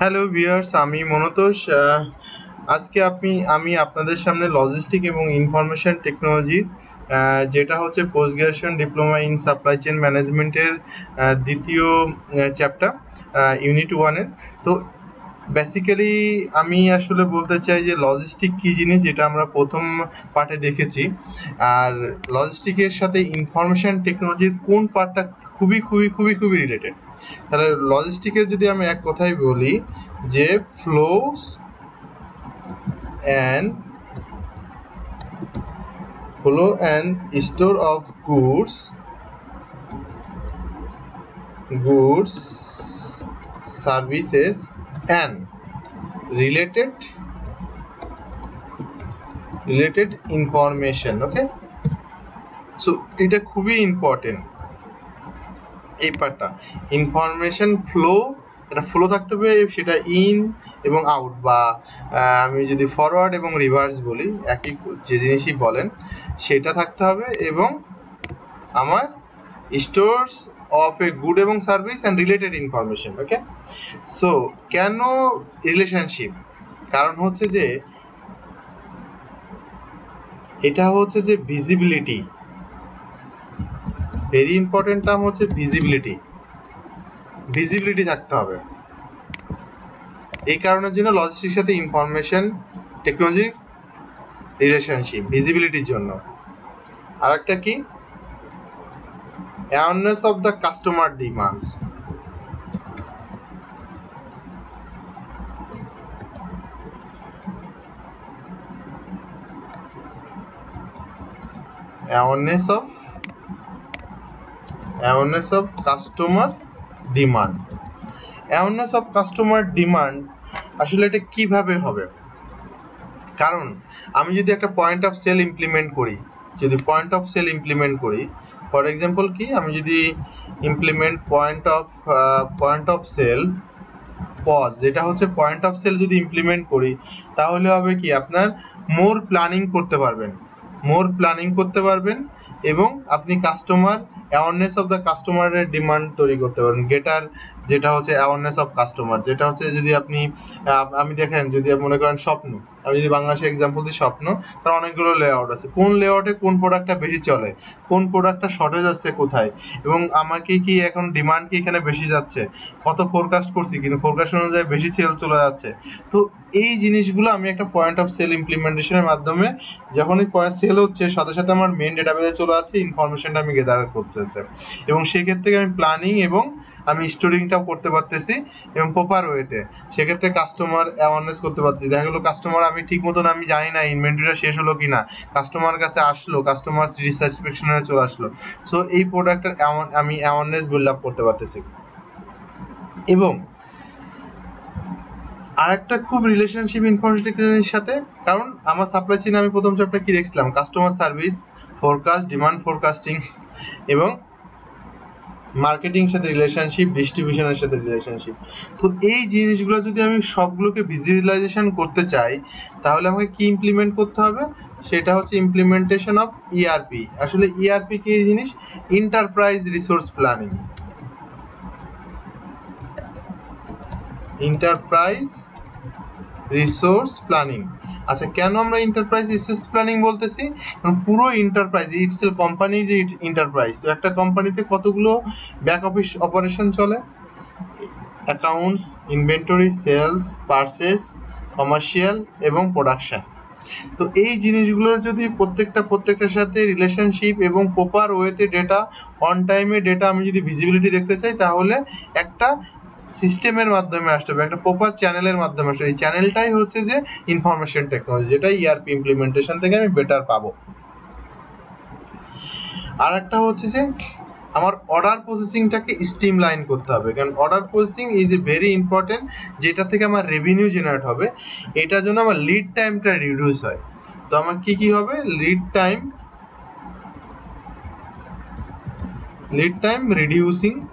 Hello viewers আমি মনতোষ আজকে আপনি, আমি আপনাদের সামনে লজিস্টিক এবং ইনফরমেশন টেকনোলজি যেটা হচ্ছে post graduation diploma in supply chain ম্যানেজমেন্টের দ্বিতীয় চ্যাপ্টার ইউনিট ওয়ানের তো বেসিক্যালি আমি আসলে বলতে চাই যে লজিস্টিক কি জিনিস, যেটা আমরা প্রথম পার্টে দেখেছি। আর লজিস্টিকের সাথে ইনফরমেশন টেকনোলজির কোন পার্টটা খুবই খুবই খুবই খুবই রিলেটেড তাহলে লজিস্টিকের যদি আমি এক কথাই বলি যে flows and flow and store of goods goods services and related related information okay so এটা খুবই ইম্পর্টেন্ট এই পার্টটা ইনফরমেশন ফ্লো এটা ফ্লো থাকতে হবে, সেটা ইন এবং আউট বা আমি যদি ফরওয়ার্ড এবং রিভার্স বলি, একই যে জিনিসই বলেন, সেটা থাকতে হবে এবং আমার স্টোরস অফ এ গুড এবং service and related information okay so কেন রিলেশনশিপ কারণ হচ্ছে যে, এটা হচ্ছে যে ভিজিবিলিটি ভেরি ইম্পর্টেন্ট টার্ম হচ্ছে ভিজিবিলিটি ভিজিবিলিটি থাকতে হবে। এই কারণের জন্য লজিস্টিক্সের সাথে ইনফরমেশন টেকনোলজির রিলেশনশিপ ভিজিবিলিটির জন্য। আরেকটা কি? Awareness of the customer demands awareness of awareness of customer demand. Awareness of customer demand আসলে এটা কীভাবে হবে? কারণ আমি যদি একটা পয়েন্ট অফ সেল ইমপ্লিমেন্ট করি, যদি পয়েন্ট অফ সেল ইমপ্লিমেন্ট করি ফর এক্সাম্পল কি, আমি যদি implement point of point of sale POS যেটা হচ্ছে পয়েন্ট অফ সেল যদি ইমপ্লিমেন্ট করি, তাহলে হবে কি, আপনার মোর প্ল্যানিং করতে পারবেন। মোর প্ল্যানিং করতে পারবেন এবং আপনি কাস্টমার অ্যাওয়ারনেস অফ দ্য কাস্টমারের ডিমান্ড তৈরি করতে পারবেন। গেটার যেটা হচ্ছে অ্যাওয়ারনেস অফ কাস্টমার যেটা হচ্ছে যদি আপনি আমি দেখেন যদি মনে করেন স্বপ্ন আমি যদি বাংলাদেশে এক্সাম্পল দিই, স্বপ্ন, তার অনেকগুলো লেআউট আছে। কোন লেআউটে কোন প্রোডাক্টটা বেশি চলে? কোন প্রোডাক্টটা শর্টেজ আছে কোথায়? এবং আমাকে কি এখন ডিমান্ড কি এখানে বেশি যাচ্ছে? কত ফোরকাস্ট করছি? কিন্তু ফোরকাস্ট অনুযায়ী বেশি সেল চলে যাচ্ছে। তো এই জিনিসগুলো আমি একটা পয়েন্ট অফ সেল ইমপ্লিমেন্টেশনের মাধ্যমে যখনই পয়েন্ট সেল হচ্ছে, সাথে সাথে আমার মেন ডেটাবেসে চলে যাচ্ছে ইনফরমেশনটা আমি গেদার করতেছে। এবং সেক্ষেত্রে আমি প্ল্যানিং এবং আমি স্টোরিংটাও করতে পারতেছি এবং প্রপার ওয়েতে সেক্ষেত্রে কাস্টমার অ্যাওয়ারনেস করতে পারতেছি। দেখা গেলো কাস্টমার আমি ঠিক মতন আমি জানি না ইনভেন্টরিটা শেষ হলো কিনা। কাস্টমার কাছে আসলো কাস্টমার স্যাটিসফ্যাকশনে চলে আসলো। সো এই প্রোডাক্টের আমি অ্যাওয়ারনেস বিল্ড আপ করতে পারতেছি। এবং আরেকটা খুব রিলেশনশিপ ইনফরমেশন টেকনোলজির সাথে, কারণ আমার সাপ্লাই চেইনে আমি প্রথম চ্যাপ্টার কি দেখছিলাম? Customer service forecast demand forecasting এবং মার্কেটিং সাথে রিলেশনশিপ ডিস্ট্রিবিউশনের সাথে রিলেশনশিপ তো এই জিনিসগুলো যদি আমি সবগুলোকে ভিজুয়ালাইজেশন করতে চাই, তাহলে আমাকে কি ইমপ্লিমেন্ট করতে হবে? সেটা হচ্ছে ইমপ্লিমেন্টেশন অফ ইআরপি আসলে ইআরপি কি জিনিস? Enterprise resource planning enterprise resource planning আচ্ছা কেন আমরা এন্টারপ্রাইজ রিসোর্স প্ল্যানিং বলতেছি? কারণ পুরো এন্টারপ্রাইজ ইটসেল কোম্পানি যে এন্টারপ্রাইজ তো একটা কোম্পানিতে কতগুলো ব্যাক অফিস অপারেশন চলে? Accounts inventory sales purchase commercial এবং প্রোডাকশন তো এই জিনিসগুলোর যদি প্রত্যেকটা, প্রত্যেকটার সাথে রিলেশনশিপ এবং প্রপার ওয়েতে ডেটা অন টাইমে ডেটা আমি যদি ভিজিবিলিটি দেখতে চাই, তাহলে একটা সিস্টেমের মাধ্যমে আসতে হবে, একটা প্রপার চ্যানেলের মাধ্যমে আসতে হবে। এই চ্যানেলটাই হচ্ছে যে ইনফরমেশন টেকনোলজি যেটা ইআরপি ইমপ্লিমেন্টেশন থেকে আমি বেটার পাবো। আর একটা হচ্ছে যে, আমার অর্ডার প্রসেসিংটাকে স্ট্রিমলাইন করতে হবে। কারণ order processing is a very important যেটা থেকে আমার রেভিনিউ জেনারেট হবে। এটার জন্য আমার লিড টাইমটা রিডিউস হয়। তো আমার কি কি হবে? Lead time lead time reducing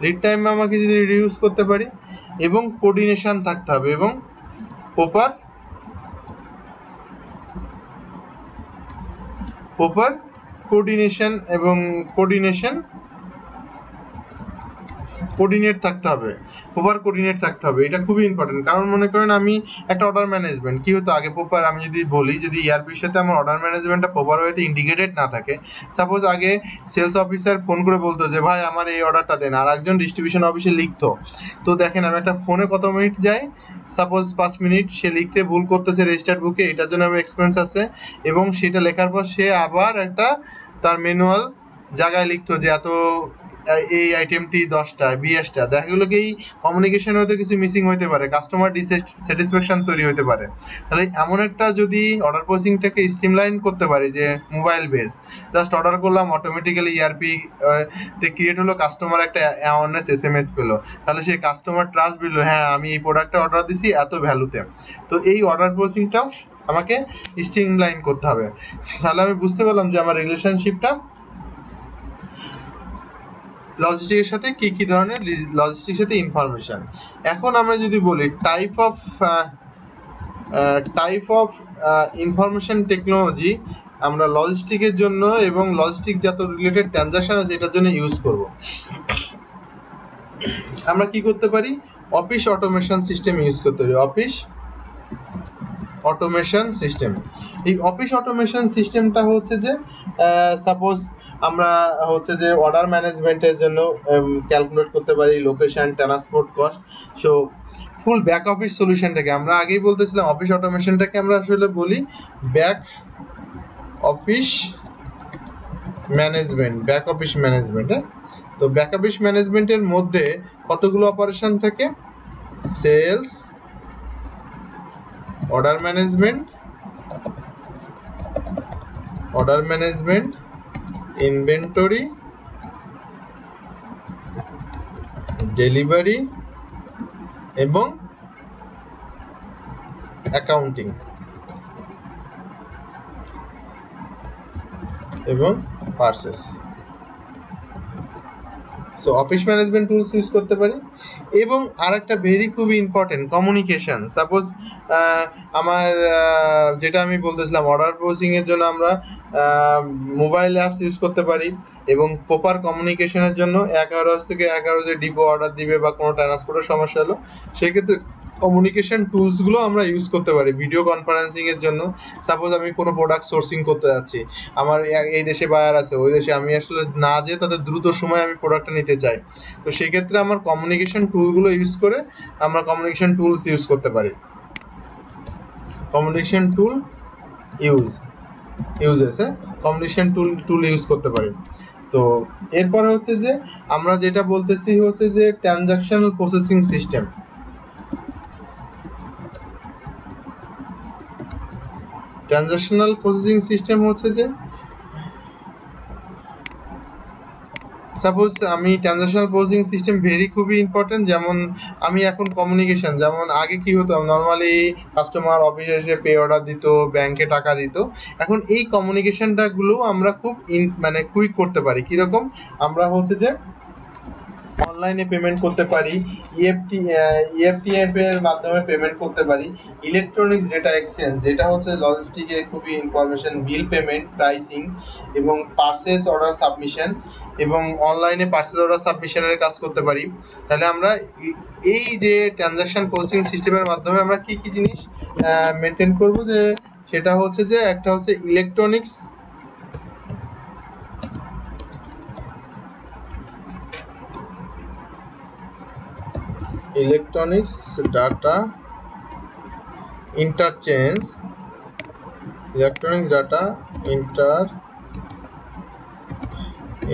lead time আমাকে যদি রিডিউস করতে পারি এবং কোঅর্ডিনেশন থাকতে হবে এবং প্রপার প্রপার কোর্ডিনেশন এবং কোঅর্ডিনেশন কোঅর্ডিনেট থাকতে হবে প্রপার কোঅর্ডিনেট থাকতে হবে, এটা খুবই ইম্পর্টেন্ট কারণ মনে করেন আমি একটা অর্ডার ম্যানেজমেন্ট কি হতো আগে প্রপার আমি যদি বলি, যদি ইআরপির সাথে আমার অর্ডার ম্যানেজমেন্টটা প্রপার ওয়েতে ইন্টিগ্রেটেড না থাকে সাপোজ আগে সেলস অফিসার ফোন করে বলতো যে, ভাই, আমার এই অর্ডারটা দেন। আর একজন ডিস্ট্রিবিউশন অফিসে লিখতো। তো দেখেন, আমি একটা ফোনে কত মিনিট যায় সাপোজ পাঁচ মিনিট সে লিখতে ভুল করতেছে রেজিস্টার বুকে এটার জন্য আমার এক্সপেন্স আছে। এবং সেটা লেখার পর সে আবার একটা তার ম্যানুয়াল জায়গায় লিখতো যে, এত এই আইটেমটি দশটা বিশটা দেখা গেলো কি কমিউনিকেশন হয়তো কিছু মিসিং হতে পারে কাস্টমার ডিসস্যাটিসফ্যাকশন তৈরি হতে পারে। তাহলে এমন একটা যদি অর্ডার প্রসেসিংটাকে স্ট্রিমলাইন করতে পারি যে মোবাইল বেস জাস্ট অর্ডার করলাম অটোমেটিক্যালি ইআরপি তে ক্রিয়েট হলো কাস্টমার একটা অ্যাওয়ারনেস এস এম এস পেল। তাহলে সেই কাস্টমার ট্রাস্ট বিল হ্যাঁ আমি এই প্রোডাক্টটা অর্ডার দিছি, এত ভ্যালুতে তো এই অর্ডার প্রসেসিংটাও আমাকে স্ট্রিমলাইন করতে হবে। তাহলে আমি বুঝতে পারলাম যে আমার রিলেশনশিপটা লজিস্টিকের সাথে কি কি ধরনের লজিস্টিকের সাথে ইনফরমেশন এখন আমরা যদি বলি type of type of information technology আমরা লজিস্টিকের জন্য এবং লজিস্টিক যত রিলেটেড ট্রানজাকশন আছে, এটার জন্য ইউজ করব। আমরা কি করতে পারি? অফিস অটোমেশন সিস্টেম ইউজ করতে পারি। অফিস অটোমেশন সিস্টেম এই অফিস অটোমেশন সিস্টেমটা হচ্ছে যে সাপোজ আমরা হচ্ছে যে অর্ডার ম্যানেজমেন্টের জন্য ক্যালকুলেট করতে পারি location transport cost so full back office সলিউশনটাকে আমরা আগেই বলতেছিলাম অফিস অটোমেশনটাকে আমরা আসলে বলি back office management back office management তো ব্যাক অফিস ম্যানেজমেন্টের মধ্যে কতগুলো অপারেশন থাকে? Sales order management order management inventory delivery এবং অ্যাকাউন্টিং এবং purchase so office management tools use করতে পারি এবং আরেকটা ভেরি খুবই ইম্পর্টেন্ট কমিউনিকেশন সাপোজ আমার যেটা আমি বলতেছিলাম অর্ডার প্রসেসিং এর জন্য আমরা মোবাইল অ্যাপস ইউজ করতে পারি এবং প্রপার কমিউনিকেশনের জন্য এগারো থেকে এগারো যে ডিপো অর্ডার দিবে বা কোনো ট্রান্সপোর্টের সমস্যা হলো সেক্ষেত্রে কমিউনিকেশন টুলসগুলো আমরা ইউজ করতে পারি ভিডিও কনফারেন্সিং এর জন্য। সাপোজ আমি কোনো প্রোডাক্ট সোর্সিং করতে যাচ্ছি, আমার এই দেশে বায়ার আছে, ওই দেশে আমি আসলে না যেয়ে তাদের দ্রুত সময় আমি প্রোডাক্টটা নিতে চাই। তো সেক্ষেত্রে আমার কমিউনিকেশন টুলগুলো ইউজ করে আমরা কমিউনিকেশন টুলস ইউজ করতে পারি। কমিউনিকেশন টুল ইউজ ইউজেস হ্যাঁ? কমিউনিকেশন টুল টুল ইউজ করতে পারি। তো এরপরে হচ্ছে যে আমরা যেটা বলতেছি হচ্ছে যে transactional processing system transactional processing system হচ্ছে যে সাপোজ আমি ট্রানজাকশনাল প্রসেসিং সিস্টেম ভেরি খুবই ইম্পর্টেন্ট যেমন আমি এখন কমিউনিকেশন যেমন আগে কি হতো নর্মালি কাস্টমার অফিসে এসে পে অর্ডার দিত ব্যাংকে টাকা দিত, এখন এই কমিউনিকেশনটা গুলো আমরা খুব মানে কুইক করতে পারি। কীরকম? আমরা হচ্ছে যে অনলাইনে পেমেন্ট করতে পারি ইএফটি ইএফটিএফ এর মাধ্যমে পেমেন্ট করতে পারি। ইলেকট্রনিক্স ডেটা এক্সচেঞ্জ যেটা হচ্ছে লজিস্টিকের খুবই ইনফরমেশন বিল পেমেন্ট প্রাইসিং এবং পার্সেস অর্ডার সাবমিশন এবং অনলাইনে পার্সেস অর্ডার সাবমিশনের কাজ করতে পারি। তাহলে আমরা এই যে ট্রানজাকশন প্রসেসিং সিস্টেমের মাধ্যমে আমরা কি কি জিনিস মেনটেন করব যে সেটা হচ্ছে যে একটা হচ্ছে electronics electronics, data, interchange, electronics, data, inter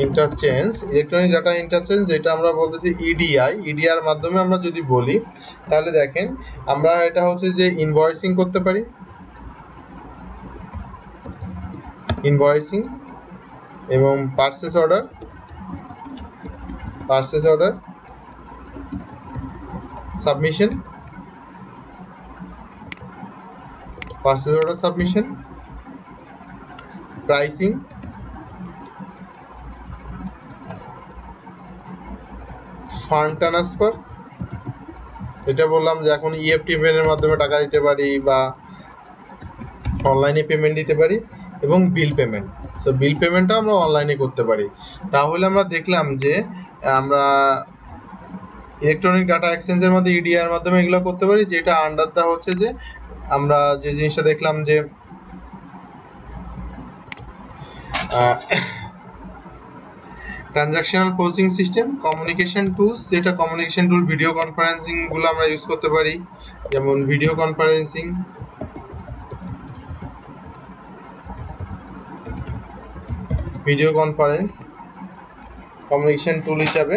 interchange electronic data interchange যেটা আমরা বলতেছি ইডিআই ইডিআর মাধ্যমে আমরা যদি বলি, তাহলে দেখেন আমরা এটা হচ্ছে যে ইনভয়েসিং করতে পারি। ইনভয়েসিং এবং purchase order purchase order submission purchase order submission. Pricing. Fund transfer এটা বললাম যে এখন ইএফটি পেমেন্টের মাধ্যমে টাকা দিতে পারি বা অনলাইনে পেমেন্ট দিতে পারি এবং বিল পেমেন্ট সো বিল পেমেন্টটা আমরা অনলাইনে করতে পারি। তাহলে আমরা দেখলাম যে আমরা ইলেকট্রনিক ডাটা এক্সচেঞ্জের মধ্যে ইডিআর মাধ্যমে এগুলো করতে পারি, যেটা আন্ডার দা হচ্ছে যে আমরা যে জিনিসটা দেখলাম যে transactional processing system communication tools যেটা কমিউনিকেশন টুল ভিডিও কনফারেন্সিংগুলো আমরা ইউজ করতে পারি, যেমন video conferencing video conference communication tool হিসাবে।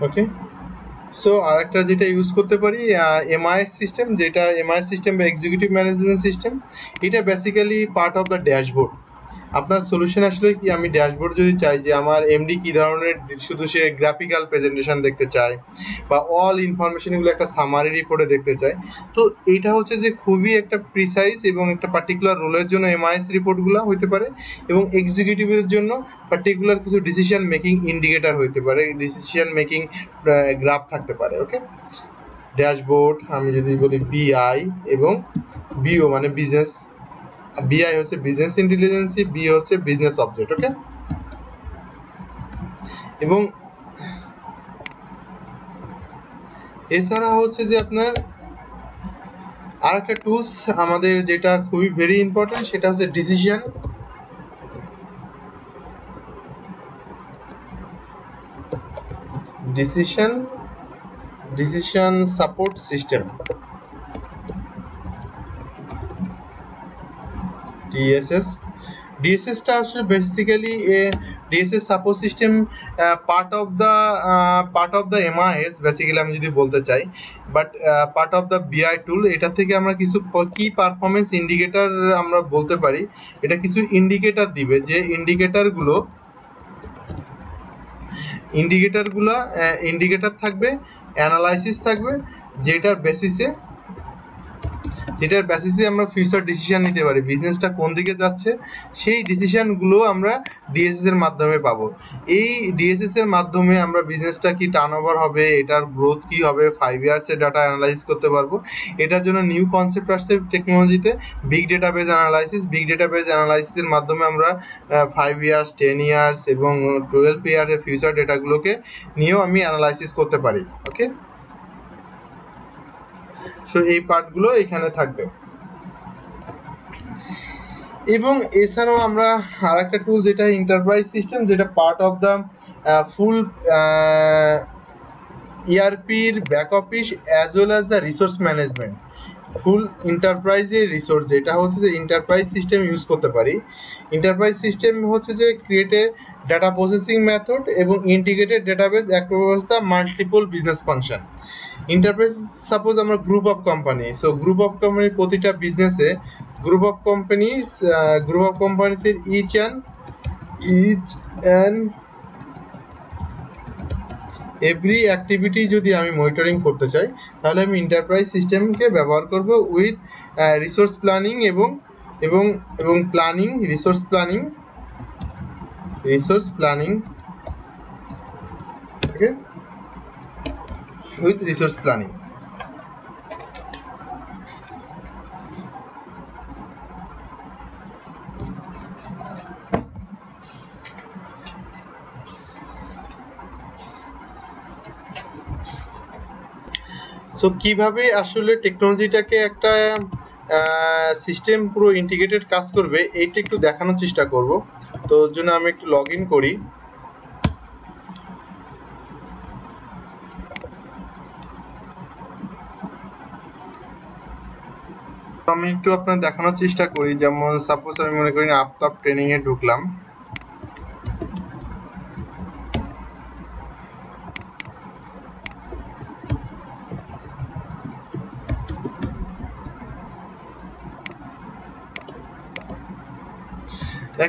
ওকে সো আরেকটা যেটা ইউজ করতে পারি এমআইএস সিস্টেম যেটা এমআইএস সিস্টেম বা এক্সিকিউটিভ ম্যানেজমেন্ট সিস্টেম এটা basically part of the dashboard আপনার সলিউশন আসলে কি? আমি ড্যাশবোর্ড যদি চাই যে আমার এমডি কি ধরনের শুধু সে গ্রাফিক্যাল প্রেজেন্টেশন দেখতে চায় বা অল ইনফরমেশনগুলো একটা সামারি রিপোর্টে দেখতে চায়, তো এটা হচ্ছে যে খুবই একটা প্রিসাইজ এবং একটা পার্টিকুলার রোলের জন্য এমআইএস রিপোর্টগুলো হতে পারে এবং এক্সিকিউটিভের জন্য পার্টিকুলার কিছু ডিসিশন মেকিং ইন্ডিকেটর হতে পারে ডিসিশন মেকিং গ্রাফ থাকতে পারে ওকে ড্যাশবোর্ড আমি যদি বলি বিআই এবং বিও মানে বিজনেস বিআই হচ্ছে বিজনেস ইন্টেলিজেন্সি বি হচ্ছে বিজনেস অবজেক্ট ওকে এবং এছাড়া হচ্ছে যে আপনার আরেকটা টুলস আমাদের যেটা খুবই ভেরি ইম্পর্টেন্ট সেটা হচ্ছে decision decision decision support system DSS DSS টা আসলে basically a DSS support system part of the part of the MIS basically আমি যদি বলতে চাই বাট পার্ট অফ দ্য বিআই টুল এটা থেকে আমরা কিছু কি পারফরমেন্স ইন্ডিকেটর আমরা বলতে পারি। এটা কিছু ইন্ডিকেটর দিবে যে ইন্ডিকেটরগুলো ইন্ডিকেটরগুলো ইন্ডিকেটর থাকবে অ্যানালাইসিস থাকবে, যেটার বেসিসে যেটার বেসিসে আমরা ফিউচার ডিসিশন নিতে পারি বিজনেসটা কোন দিকে যাচ্ছে, সেই ডিসিশনগুলো আমরা ডিএসএস এর মাধ্যমে পাবো। এই ডিএসএস এর মাধ্যমে আমরা বিজনেসটা কি টার্নওভার হবে, এটার গ্রোথ কি হবে ফাইভ ইয়ার্স এর ডাটা অ্যানালাইজ করতে পারব। এটার জন্য নিউ কনসেপ্ট আসছে টেকনোলজিতে big database analysis big data database অ্যানালাইসিসের মাধ্যমে আমরা ফাইভ ইয়ার্স টেন ইয়ার্স এবং টুয়েলভ ইয়ারের ফিউচার ডেটাগুলোকে নিয়েও আমি অ্যানালাইসিস করতে পারি ওকে সো এই পার্টগুলো এখানে থাকবে। এবং এছাড়াও আমরা আর একটা টুল যেটা এন্টারপ্রাইজ সিস্টেম যেটা part of the full ইআরপির back office as well as the resource management full এন্টারপ্রাইজের রিসোর্স যেটা হচ্ছে যে এন্টারপ্রাইজ সিস্টেম ইউজ করতে পারি। এন্টারপ্রাইজ সিস্টেম হচ্ছে যে ক্রিয়েট ডাটা প্রসেসিং মেথড এবং integrated database across the multiple business function enterprise suppose আমরা group of company so group of কোম্পানির প্রতিটা বিজনেসে group of companies group of companies এর each and each and every activity যদি আমি monitoring করতে চাই, তাহলে আমি এন্টারপ্রাইজ সিস্টেমকে ব্যবহার করব উইথ রিসোর্স প্ল্যানিং এবং এবং এবং planning resource planning resource planning okay with resource planning. So কীভাবে আসলে টেকনোলজিটাকে একটা সিস্টেম পুরো ইন্টিগ্রেটেড কাজ করবে, এইটা একটু দেখানোর চেষ্টা করব। তো, ওর জন্য আমি একটু লগ করি। আমি একটু আপনার দেখানোর চেষ্টা করি। যেমন সাপোজ আমি মনে করি আপতাপ ট্রেনিং এ ঢুকলাম।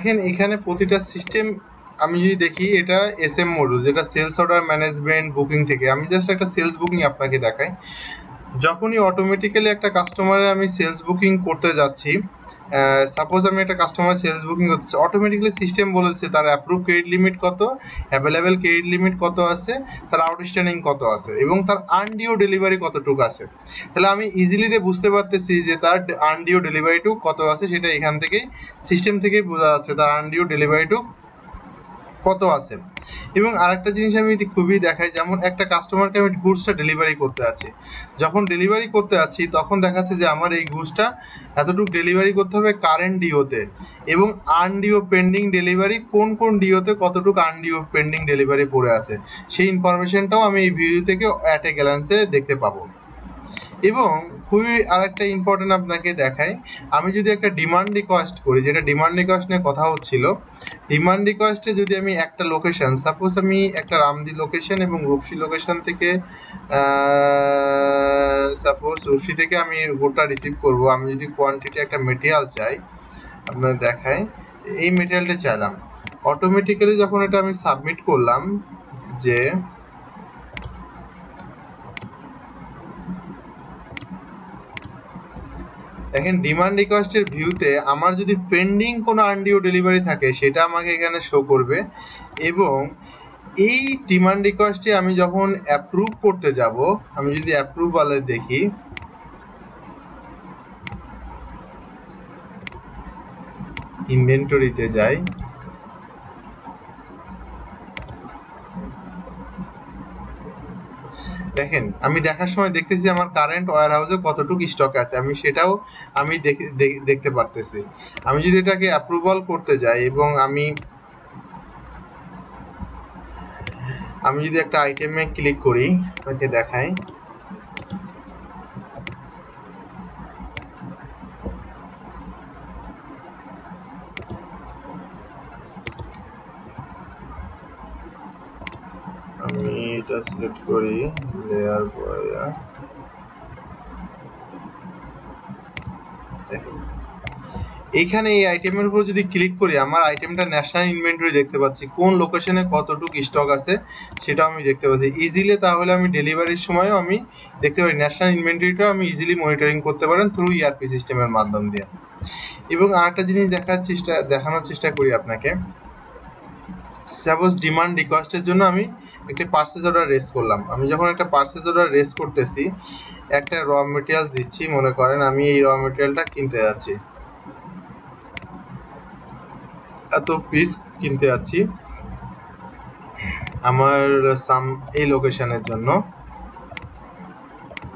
দেখেন, এখানে প্রতিটা সিস্টেম আমি যদি দেখি, এটা এস এম মডুল যেটা সেলস অর্ডার ম্যানেজমেন্ট বুকিং থেকে। আমি জাস্ট একটা সেলস বুকিং আপনাকে দেখাই। যখনই অটোমেটিক্যালি একটা কাস্টমারের আমি সেলস বুকিং করতে যাচ্ছি সাপোজ আমি একটা কাস্টমার সেলস বুকিং করতেছি অটোমেটিক্যালি সিস্টেম বলেছে তার অ্যাপ্রুভ ক্রেডিট লিমিট কত অ্যাভেলেবেল ক্রেডিট লিমিট কত আছে, তার আউটস্ট্যান্ডিং কত আছে, এবং তার আনডিও ডেলিভারি কতটুকু আছে। তাহলে আমি ইজিলিতে বুঝতে পারতেছি যে তার আনডিও ডেলিভারিটুকু কত আছে, সেটা এখান থেকেই সিস্টেম থেকেই বোঝা যাচ্ছে তার আনডিও ডেলিভারিটুকু কত আছে? এবং আরেকটা জিনিস আমি খুবই দেখাই, যেমন একটা কাস্টমারকে আমি গুডসটা ডেলিভারি করতে আছি যখন ডেলিভারি করতে আছি তখন দেখাচ্ছে যে আমার এই গুডসটা এতটুকু ডেলিভারি করতে হবে কারেন্ট ডিওতে এবং আনডিও পেন্ডিং ডেলিভারি কোন কোন ডিওতে কতটুকু আনডিও পেন্ডিং ডেলিভারি পড়ে আছে। সেই ইনফরমেশনটাও আমি এই ভিডিও থেকে অ্যাট এ গ্যালান্সে দেখতে পাবো। এবং খুবই আরেকটা ইম্পর্টেন্ট আপনাকে দেখাই। আমি যদি একটা ডিমান্ড রিকোয়েস্ট করি, যেটা ডিমান্ড রিকোয়েস্ট নিয়ে কথা হচ্ছিল ডিমান্ড রিকোয়েস্টে যদি আমি একটা লোকেশন সাপোজ আমি একটা রামদি লোকেশন এবং রূপসী লোকেশন থেকে সাপোজ রূপসী থেকে আমি গোটা রিসিভ করব, আমি যদি কোয়ান্টিটি একটা মেটেরিয়াল চাই, আপনার দেখাই, এই মেটেরিয়ালটা চাইলাম। অটোমেটিক্যালি যখন এটা আমি সাবমিট করলাম যে দেখেন ডিমান্ড রিকোয়েস্টের ভিউতে আমার যদি পেন্ডিং কোনো আনডিও ডেলিভারি থাকে, সেটা আমাকে এখানে শো করবে। এবং এই ডিমান্ড রিকোয়েস্টে আমি যখন অ্যাপ্রুভ করতে যাব, আমি যদি অ্যাপ্রুভালে দেখি ইনভেন্টরিতে যাই দেখেন, আমি দেখার সময় দেখতেছি আমার কারেন্ট ওয়্যার হাউসে কতটুকু স্টক আছে, আমি সেটাও আমি দেখতে পারতেছি। আমি যদি এটাকে অ্যাপ্রুভাল করতে যাই এবং আমি আমি যদি একটা আইটেমে ক্লিক করি, আপনাকে দেখাই আমি এটা সিলেক্ট করি লেয়ার বয়া এইখানে এই আইটেমের উপর যদি ক্লিক করি, আমার আইটেমটা ন্যাশনাল ইনভেন্টরি দেখতে পাচ্ছি। কোন লোকেশনে কতটুকু স্টক আছে সেটা আমি দেখতে পাচ্ছি। ইজিলি তাহলে আমি ডেলিভারির সময়ও আমি দেখতে পারি। ন্যাশনাল ইনভেন্টরিটাও আমি ইজিলি মনিটরিং করতে পারেন থ্রু ইআরপি সিস্টেমের মাধ্যম দিয়ে। এবং আরেকটা জিনিস দেখার চেষ্টা, দেখানোর চেষ্টা করি আপনাকে। সাপোজ ডিমান্ড রিকোয়েস্টের জন্য আমি একটা পার্সেস অর্ডার রেস করলাম। আমি যখন একটা পার্সেস অর্ডার রেস করতেছি, একটা র মেটেরিয়ালস দিচ্ছি, মনে করেন আমি এই র মেটেরিয়ালটা কিনতে যাচ্ছি। এত পিস কিনতে যাচ্ছি আমার সাম এই লোকেশনের জন্য।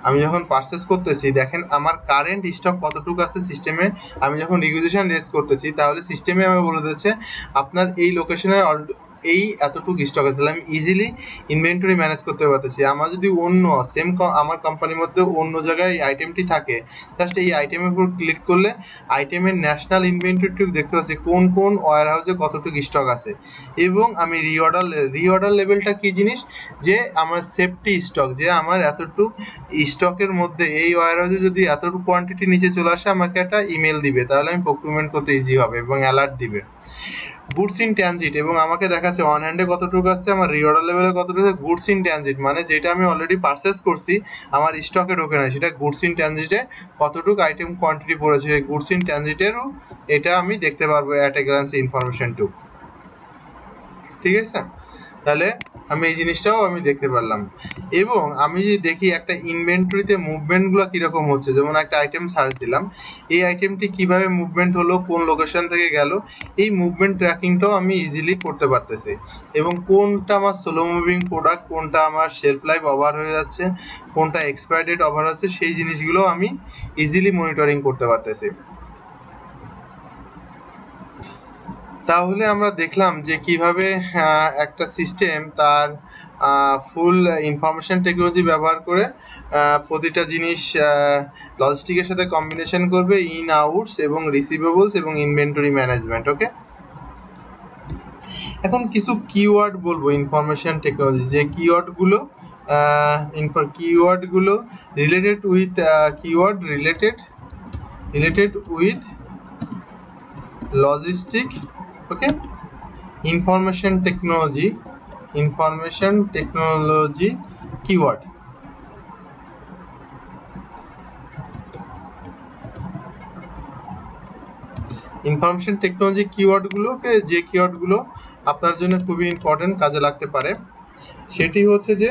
আমি যখন পারচেস করতেছি, দেখেন আমার কারেন্ট স্টক কতটুকু আছে সিস্টেমে আমি যখন রিকুইজিশন রেস করতেছি, তাহলে সিস্টেমে আমি বলে দিচ্ছে আপনার এই লোকেশনের এই এতটুকু স্টক আছে, তাহলে আমি ইজিলি ইনভেন্টরি ম্যানেজ করতে পারতেছি। আমার যদি অন্য সেম আমার কোম্পানির মধ্যে অন্য জায়গায় এই আইটেমটি থাকে জাস্ট এই আইটেমের উপর ক্লিক করলে আইটেমের ন্যাশনাল ইনভেন্টরিটুকু দেখতে পাচ্ছি কোন কোন ওয়ার হাউসে কতটুকু স্টক আছে। এবং আমি রিঅর্ডার রিঅর্ডার লেভেলটা কি জিনিস? যে আমার সেফটি স্টক যে আমার এতটুকু স্টকের মধ্যে এই ওয়ার হাউসে যদি এতটুকু কোয়ান্টিটি নিচে চলে আসে, আমাকে একটা ইমেল দিবে। তাহলে আমি প্রক্রুটমেন্ট করতে ইজি হবে এবং অ্যালার্ট দিবে। গুডস ইন ট্রানজিট এবং আমাকে দেখাচ্ছে ওয়ান হ্যান্ডে কতটুকু আছে আমার রিঅর্ডার লেভেলে কতটুকু আছে গুডস ইন ট্রানজিট। মানে যেটা আমি অলরেডি পারচেস করছি, আমার স্টকে ঢোকে না। সেটা গুডস ইন ট্রানজিটে কতটুকু আইটেম কোয়ান্টিটি পড়েছে গুডস ইন ট্রানজিটেরও এটা আমি দেখতে পারব at a glance information to ঠিক আছে? তাহলে আমি এই জিনিসটাও আমি দেখতে পারলাম। এবং আমি যদি দেখি একটা ইনভেন্টরিতে মুভমেন্টগুলো কীরকম হচ্ছে, যেমন একটা আইটেম সার্চ দিলাম, এই আইটেমটি কীভাবে মুভমেন্ট হলো, কোন লোকেশন থেকে গেল, এই মুভমেন্ট ট্র্যাকিংটাও আমি ইজিলি করতে পারতেছি। এবং কোনটা আমার স্লো মুভিং প্রোডাক্ট কোনটা আমার শেলফ লাইফ ওভার হয়ে যাচ্ছে, কোনটা এক্সপায়ার ডেট ওভার হচ্ছে, সেই জিনিসগুলো আমি ইজিলি মনিটরিং করতে পারতেছি। তাহলে আমরা দেখলাম যে কীভাবে একটা সিস্টেম তার ফুল ইনফরমেশন টেকনোলজি ব্যবহার করে প্রতিটা জিনিস লজিস্টিকের সাথে কম্বিনেশন করবে ইন আউটস এবং রিসিভেবলস এবং ইনভেন্টরি ম্যানেজমেন্ট ওকে এখন কিছু কিওয়ার্ড বলব ইনফরমেশন টেকনোলজি যে কিওয়ার্ডগুলো কিওয়ার্ডগুলো related with keyword related related with logistic okay? Information technology information technology keyword information technology কিওয়ার্ডগুলোকে যে কিওয়ার্ডগুলো আপনার জন্য খুবই ইম্পর্টেন্ট কাজে লাগতে পারে, সেটি হচ্ছে যে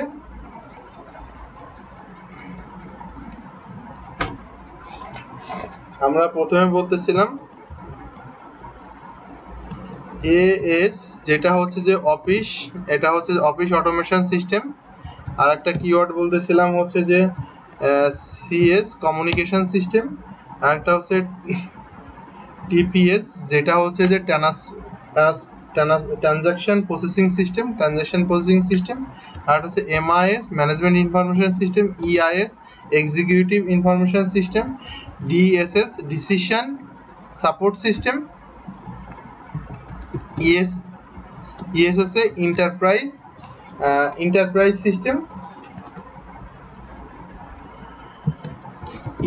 আমরা প্রথমে বলতেছিলাম এএস যেটা হচ্ছে যে অফিস এটা হচ্ছে অফিস অটোমেশন সিস্টেম আর একটা কিওয়ার্ড বলতেছিলাম হচ্ছে যে সিএস কমিউনিকেশন সিস্টেম আর একটা হচ্ছে টিপিএস যেটা হচ্ছে যে trans transaction processing system transaction processing system আর একটা হচ্ছে MIS management information system EIS executive information system DSS decision support system ES ES হচ্ছে এন্টারপ্রাইজ এন্টারপ্রাইজ সিস্টেম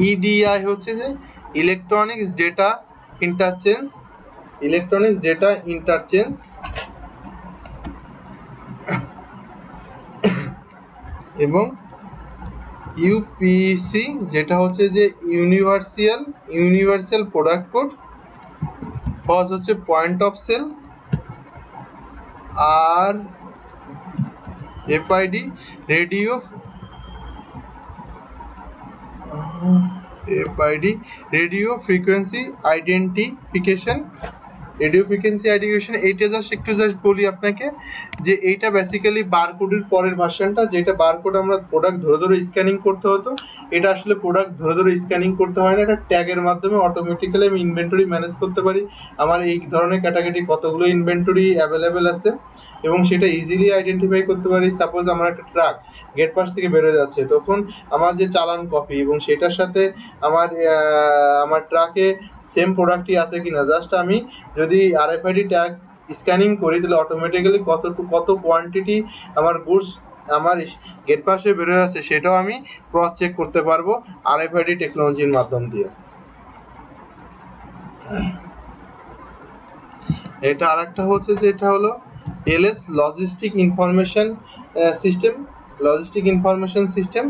ইডিআই হচ্ছে যে electronics data interchange electronics data interchange এবং UPC যেটা হচ্ছে যে universal universal product code first হচ্ছে point of sale R FID radio FID radio frequency identification radio frequency identification এইটা just একটু জাস্ট বলি আপনাকে, যে এইটা বেসিক্যালি বারকোডের পরের ভার্সনটা যেটা বারকোড আমরা প্রোডাক্ট ধরে ধরে স্ক্যানিং করতে হতো, এটা আসলে প্রোডাক্ট ধরে ধরে স্ক্যানিং করতে হয় না, এটা ট্যাগের মাধ্যমে অটোমেটিক্যালি আমি ইনভেন্টরি ম্যানেজ করতে পারি। আমার এই ধরনের ক্যাটাগরি কতগুলো ইনভেন্টরি অ্যাভেলেবেল আছে, এবং সেটা ইজিলি আইডেন্টিফাই করতে পারি। সাপোজ আমার একটা ট্রাক গেট পাস থেকে বেরো যাচ্ছে, তখন আমার যে চালান কপি এবং সেটার সাথে আমার আমার ট্রাকে সেম প্রোডাক্টই আছে কিনা জাস্ট আমি যদি আরএফআইডি ট্যাগ স্ক্যানিং করি, তাহলে অটোমেটিক্যালি কতটুকু, কত কোয়ান্টিটি আমার গুডস আমার গেট পাসে বেরো যাচ্ছে সেটাও আমি ক্রস চেক করতে পারব আরএফআইডি টেকনোলজির মাধ্যম দিয়ে। এটা আরেকটা হচ্ছে যে, এটা হলো LS logistic information system logistic information system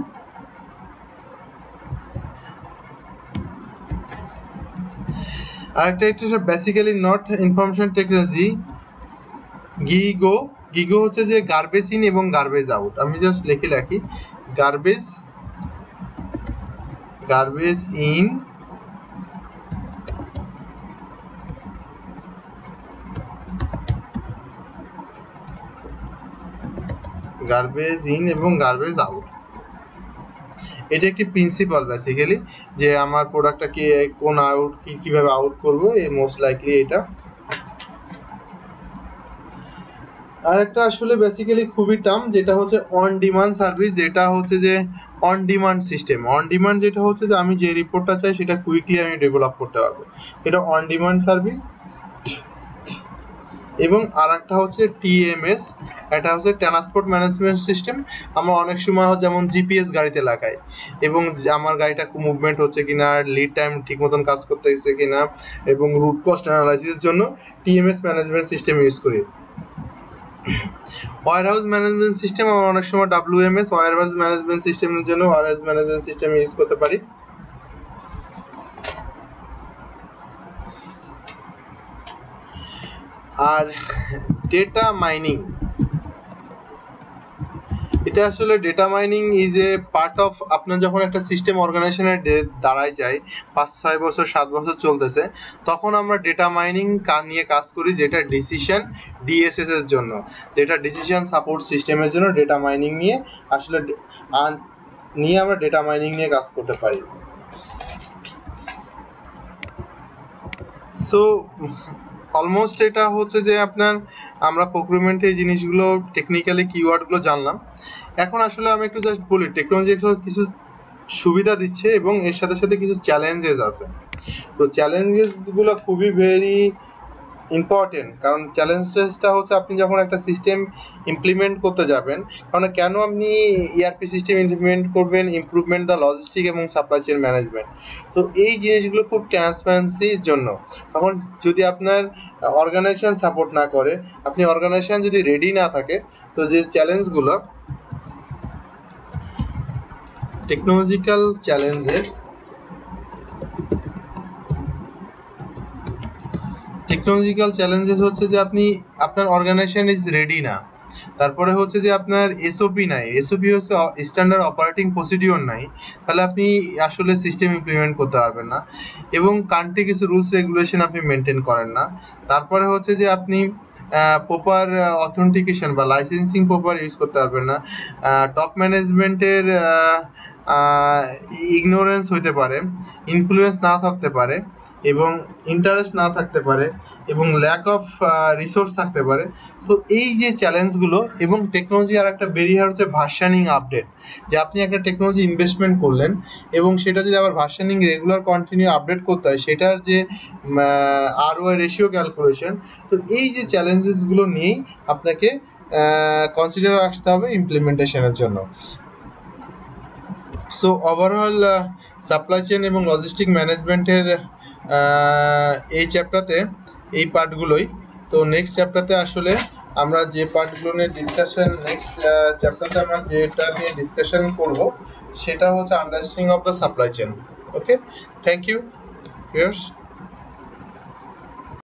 আরেকটা এটা basically not information technology GIGO GIGO হচ্ছে যে গার্বেজ ইন এবং গার্বেজ আউট আমি জাস্ট লিখে রাখি। Garbage garbage in garbage in এবং গার্বেজ আউট এটা একটি প্রিন্সিপাল বেসিক্যালি যে আমার প্রোডাক্টটাকে কোন আউট কীভাবে আউট করব এই মোস্ট লাইকলি এটা। আর একটা আসলে বেসিক্যালি খুবই টার্ম যেটা হচ্ছে অন ডিমান্ড সার্ভিস যেটা হচ্ছে যে on demand system on demand যেটা হচ্ছে যে আমি যে রিপোর্টটা চাই, সেটা কুইকলি আমি ডেভেলপ করতে পারব। এটা অন ডিমান্ড সার্ভিস এবং আর একটা হচ্ছে টিএমএস, এটা হচ্ছে ট্রান্সপোর্ট ম্যানেজমেন্ট সিস্টেম আমরা অনেক সময় যেমন জিপিএস গাড়িতে লাগাই এবং আমার গাড়িটা মুভমেন্ট হচ্ছে কিনা লিড টাইম ঠিক মতন কাজ করতেছে কিনা এবং রুট কস্ট অ্যানালাইসিসের জন্য টিএমএস ম্যানেজমেন্ট সিস্টেম ইউজ করি। ওয়ার হাউস ম্যানেজমেন্ট সিস্টেম আমরা অনেক সময় ডাব্লিউএমএস ওয়ার হাউস ম্যানেজমেন্ট সিস্টেমের জন্য warehouse management system use করতে পারি। আর ডেটা মাইনিং এটা আসলে data mining is a part of আপনার যখন একটা সিস্টেম অর্গানাইজেশনের দাঁড়ায় যায়, পাঁচ, ছয় বছর, সাত বছর চলতেছে, তখন আমরা ডেটা মাইনিং নিয়ে কাজ করি যেটা ডিসিশন ডিএসএস এর জন্য। যেটা ডিসিশন সাপোর্ট সিস্টেমের জন্য ডেটা মাইনিং নিয়ে আসলে নিয়ে আমরা ডেটা মাইনিং নিয়ে কাজ করতে পারি। সো অলমোস্ট এটা হচ্ছে যে আপনার আমরা প্রক্রিয়মেন্টে এই জিনিসগুলো টেকনিক্যালি কিওয়ার্ডগুলো জানলাম। এখন আসলে আমি একটু জাস্ট বলি টেকনোলজি কিছু সুবিধা দিচ্ছে এবং এর সাথে সাথে কিছু চ্যালেঞ্জেস আছে। তো চ্যালেঞ্জেসগুলো খুবই ভেরি ইম্পর্টেন্ট কারণ চ্যালেঞ্জটা হচ্ছে আপনি যখন একটা সিস্টেম ইমপ্লিমেন্ট করতে যাবেন কারণ কেন আপনি ইআরপি সিস্টেম ইমপ্লিমেন্ট করবেন ইমপ্রুভমেন্ট দ্য লজিস্টিক এবং সাপ্লাই চেন ম্যানেজমেন্ট তো এই জিনিসগুলো খুব ট্রান্সপারেন্সির জন্য। তখন যদি আপনার অর্গানাইজেশন সাপোর্ট না করে, আপনি অর্গানাইজেশন যদি রেডি না থাকে, তো যে চ্যালেঞ্জগুলো টেকনোলজিক্যাল চ্যালেঞ্জেস টেকনোলজিক্যাল চ্যালেঞ্জেস হচ্ছে যে আপনি, আপনার অর্গানাইজেশন ইজ রেডি না। তারপরে হচ্ছে যে আপনার এসওপি নাই। এসওপি হচ্ছে স্ট্যান্ডার্ড অপারেটিং প্রসিডিওর নাই। তাহলে আপনি আসলে সিস্টেম ইমপ্লিমেন্ট করতে পারবেন না। এবং কান্ট্রি কিছু রুলস রেগুলেশন আপনি মেনটেন করেন না। তারপরে হচ্ছে যে আপনি প্রপার অথেন্টিকেশন বা লাইসেন্সিং প্রপার ইউজ করতে পারবেন না। টপ ম্যানেজমেন্টের ইগনোরেন্স হইতে পারে। ইনফ্লুয়েন্স না থাকতে পারে। এবং ইন্টারেস্ট না থাকতে পারে। এবং ল্যাক অফ রিসোর্স থাকতে পারে। তো এই যে চ্যালেঞ্জগুলো এবং টেকনোলজি আর একটা বেরিয়ে হচ্ছে ভার্সানিং আপডেট যে আপনি একটা টেকনোলজি ইনভেস্টমেন্ট করলেন এবং সেটা যদি আবার ভার্সানিং রেগুলার কন্টিনিউ আপডেট করতে হয়, সেটার যে আর ওয়াই রেশিও ক্যালকুলেশন তো এই যে চ্যালেঞ্জেসগুলো নিয়েই আপনাকে কনসিডার আসতে হবে ইমপ্লিমেন্টেশনের জন্য। সো ওভারঅল সাপ্লাই চেন এবং লজিস্টিক ম্যানেজমেন্টের এই চ্যাপ্টারতে এই পার্টগুলোই তো নেক্সট চ্যাপ্টারতে আসলে আমরা যে পার্টগুলো নিয়ে ডিসকাশন নেক্সট চ্যাপ্টারতে আমরা যেটা নিয়ে ডিসকাশন করব, সেটা হচ্ছে understanding of the supply chain okay thank you viewers